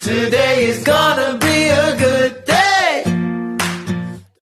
Today is gone.